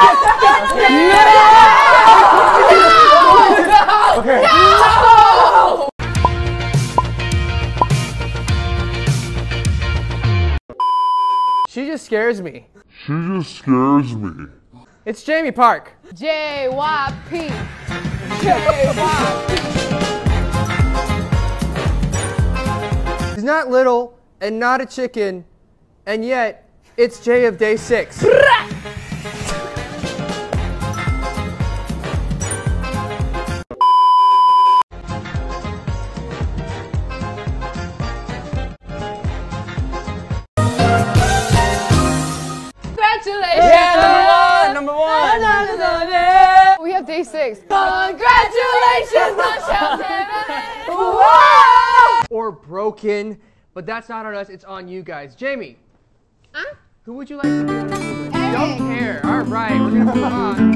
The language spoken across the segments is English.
She just scares me. She just scares me. It's Jamie Park. JYP. JYP. He's not little and not a chicken, and yet it's Jae of DAY6. broken, but that's not on us. It's on you guys. Jamie, who would you like to be on the team with? Don't care. All right, we're gonna move on.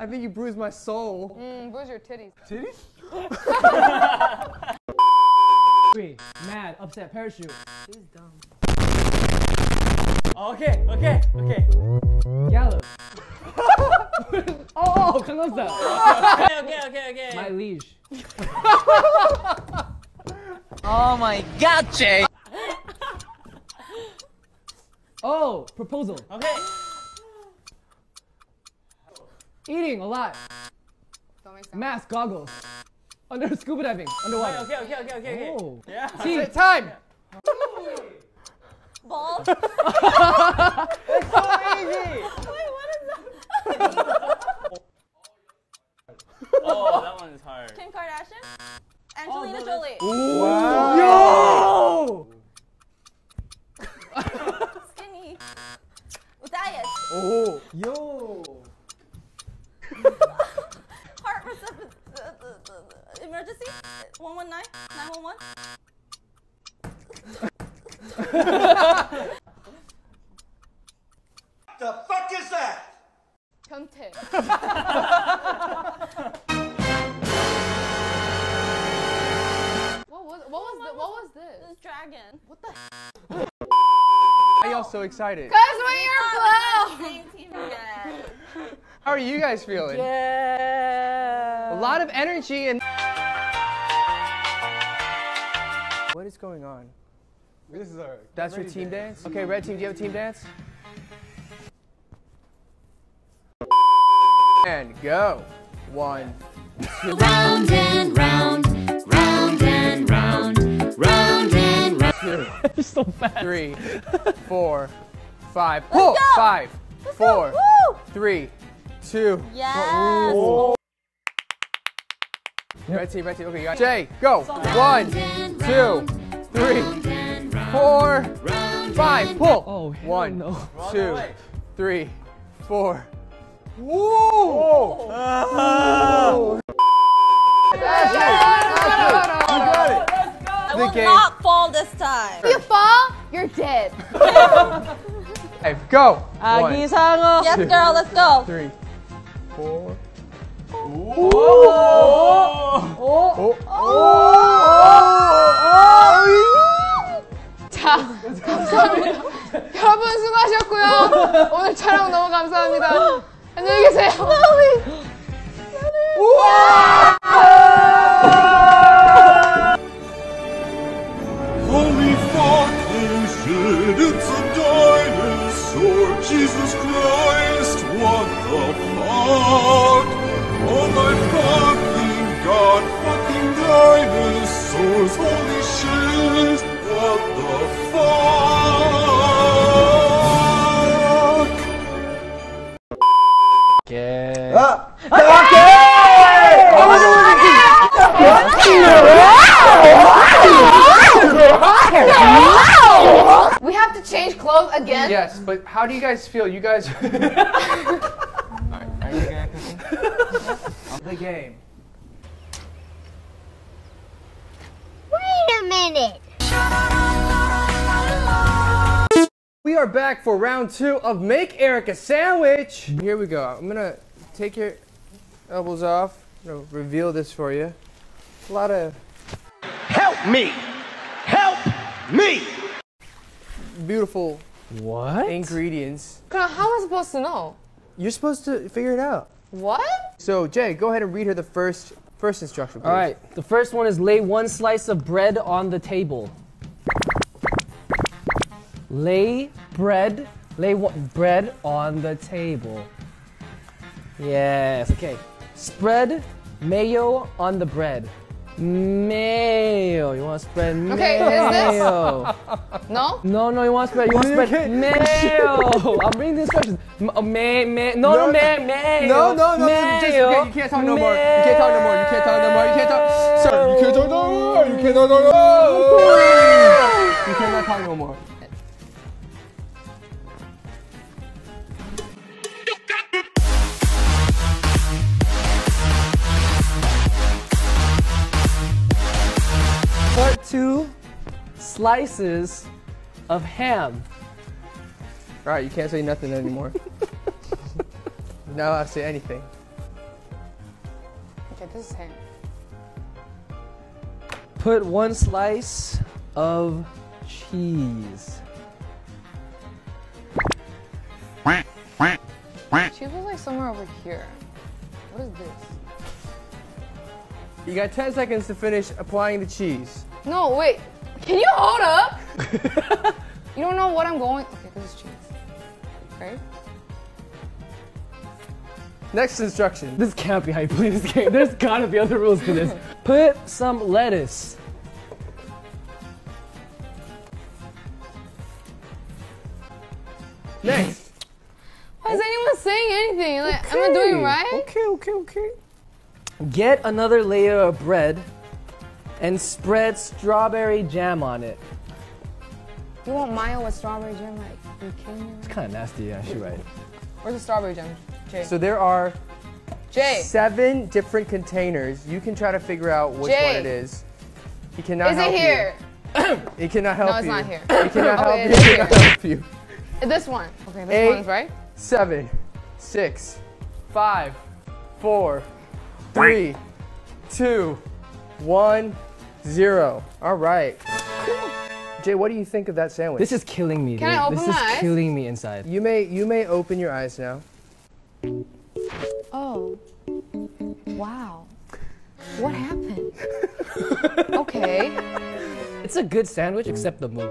I think you bruised my soul. Mm, where's your titties? Titties? Three, mad, upset, parachute. Okay, okay, okay. Yellow. oh, oh, okay, okay, okay, okay. My liege. oh my god, Jae. Oh, proposal. Okay. Eating a lot. Mask, goggles. Under scuba diving, underwater. Okay, okay, okay, okay, okay. Oh. Yeah. Team. Time. Ball. So easy. Wait, what is that? oh, that one is hard. Kim Kardashian. Oh, Angelina no, Jolie. Yo! Skinny. Diet. Oh. Yo. Heart resuscit- emergency. 119. 911. What the fuck is that? 현태. what was what was the, what was this? This dragon. What the? Why are y'all so excited? Cause we are blue. Same. How are you guys feeling? Yeah. A lot of energy and. What is going on? This is our. That's your team dance? Okay, red team, do you have a team dance? And go. One, Round and round, round and round, round and round. two, so fast. three, four, five. Pull! Oh, go. Five, four, Woo! three, two. Yes. Ooh. Red team, red team. Okay, you got Jae, go. One, two, three, four, five. Pull. Oh, hell One, no. two, three, four. Woo! Ah. I The will game. not fall this time. If you fall, you're dead. Five, go. Ah, One, oh. Yes, girl, let's go. three, four. Oh. Oh. 자, 감사합니다. 여러분 수고하셨고요. 오늘 촬영 너무 감사합니다. 안녕히 계세요. Oh dinosaurs. Have to change clothes again. Yes, but how do you guys feel? You guys. Are you gonna The game. Wait a minute. We are back for round two of Make Eric a Sandwich. Here we go. I'm gonna take your elbows off. I'm gonna reveal this for you. A lot of Help me! Help me! Beautiful What? ingredients. how am I supposed to know? You're supposed to figure it out. What? So Jae, go ahead and read her the first first instruction. Please. All right. The first one is lay one slice of bread on the table. Lay bread. Lay one, bread on the table. Yes. Okay. Spread mayo on the bread. Mayo. You want to spread mayo? Okay, is this- No? No, no, you want to spread. You want to spread can't- mayo. I'm reading the instructions. M- uh, may, may, no, no, No, may, mayo. No, no, no, just, okay, you can't talk no more. You can't talk no more. You can't talk no more. You can't talk. Sir, you can't talk no more. You can't talk no more. You cannot talk no more. Slices of ham. All right, you can't say nothing anymore. now I say anything. Okay, this is ham. Put one slice of cheese. She was like somewhere over here. What is this? You got 10 seconds to finish applying the cheese. No, wait. Can you hold up? you don't know what I'm going. Okay, this is cheese. Okay. Next instruction. This can't be how you play this game. There's gotta be other rules to this. Put some lettuce. Next. Why is anyone saying anything? Like, am I doing right? Okay, okay, okay. Get another layer of bread and spread strawberry jam on it. You want mayo with strawberry jam? Like, you kidding me? It's kind of nasty, yeah, you're right. Where's the strawberry jam? Jae. So there are Jae. seven different containers. You can try to figure out which Jae. one it is. He cannot Is help it here? you. He cannot help you. No, it's you. not here. He cannot help you. He cannot help you. This one. Okay, this Eight. one's right. Seven, six, five, four, three, two, one, zero. All right. Jae, what do you think of that sandwich? This is killing me, Can dude. I open this my is eyes? killing me inside. You may you may open your eyes now. Oh. Wow. What happened? okay. It's a good sandwich, except the moo.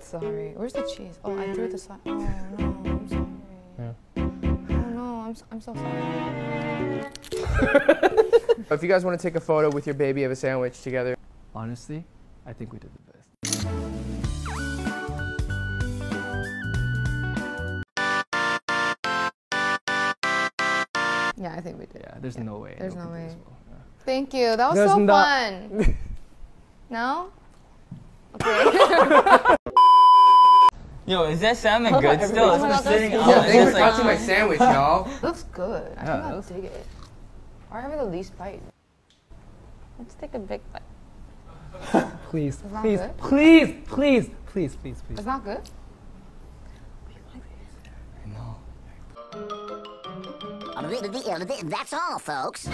Sorry. Where's the cheese? Oh, I threw it aside. Oh no, I'm sorry. Oh no, I'm, I'm so sorry. If you guys want to take a photo with your baby of a sandwich together, Honestly, I think we did the best. Yeah, I think we did. Yeah, there's no way. There's no way. well. Yeah. Thank you. That was There's so not- fun. no? Okay. Yo, is that salmon good still? It's my been sitting that's out. so It's good. just like- touching my sandwich, y'all. Looks good. I Yeah, think I'll that's- dig it. Or have the least bite. Let's take a big bite. Please, not please, good? please, please, please, please, please. It's not good? I know. That's all, folks.